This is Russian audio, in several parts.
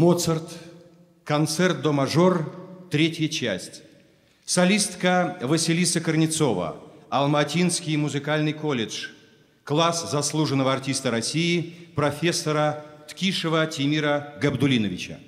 Моцарт, концерт до мажор, третья часть. Солистка Василиса Корнецова, Алматинский музыкальный колледж, класс заслуженного артиста России, профессора Ткишева Тимира Габдулиновича.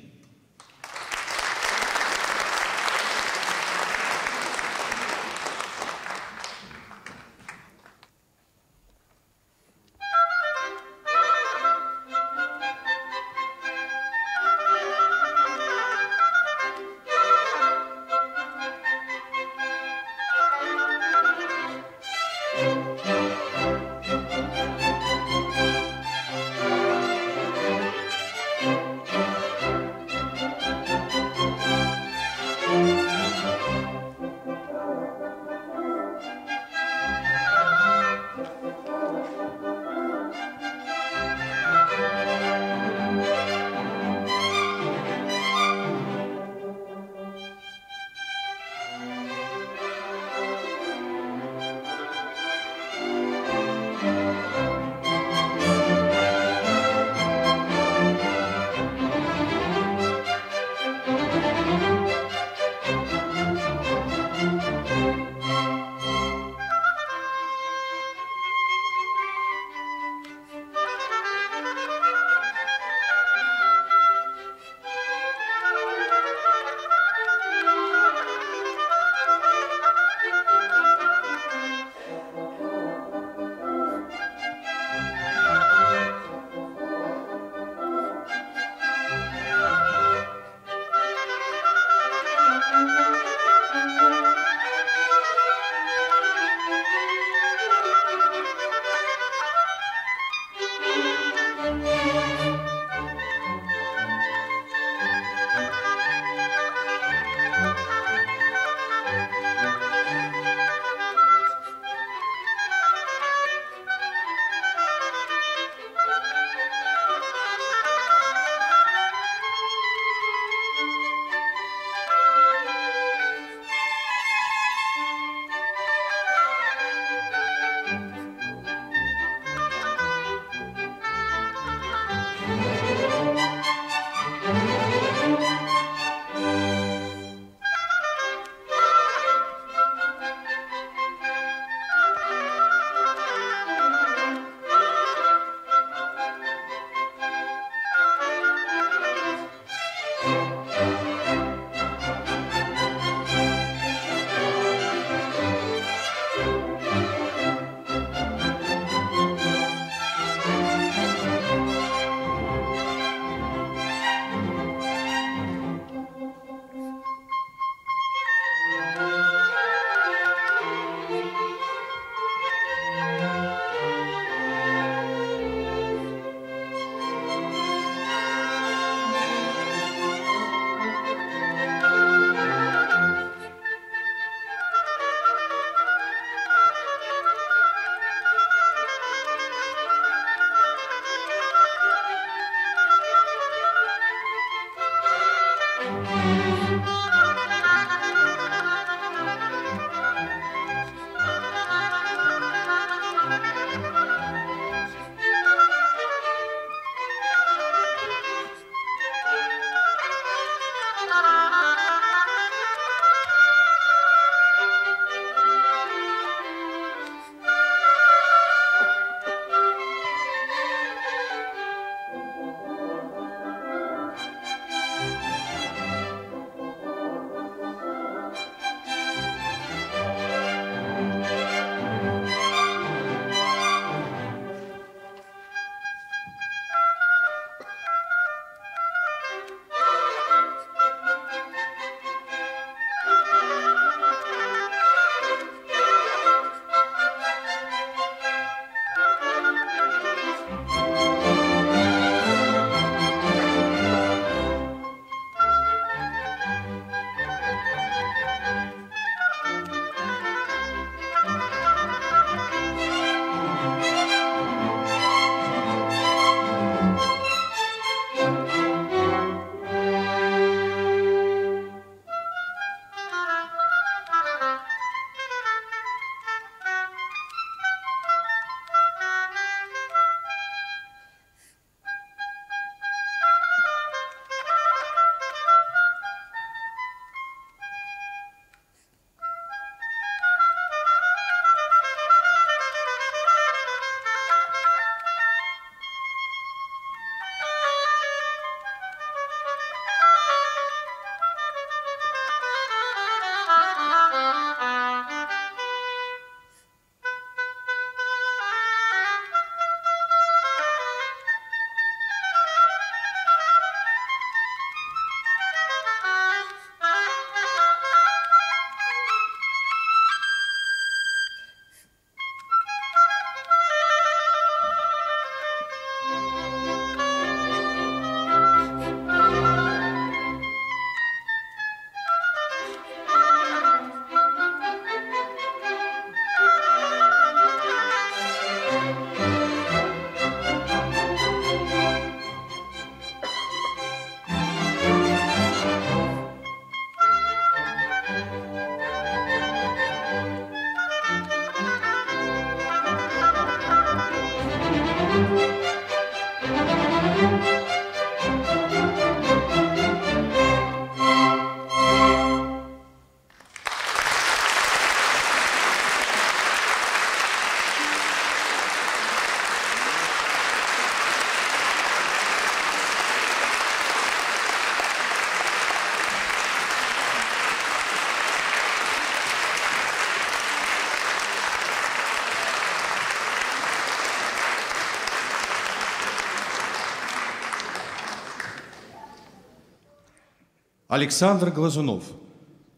Александр Глазунов.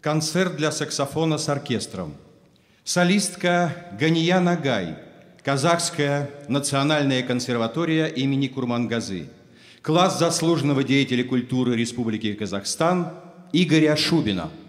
Концерт для саксофона с оркестром. Солистка Гания Нагай. Казахская национальная консерватория имени Курмангазы. Класс заслуженного деятеля культуры Республики Казахстан Игоря Шубина –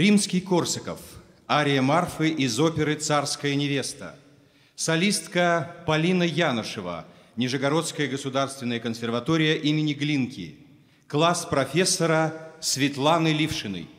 Римский Корсаков, ария Марфы из оперы «Царская невеста». Солистка Полина Янышева, Нижегородская государственная консерватория имени Глинки. Класс профессора Светланы Лившиной.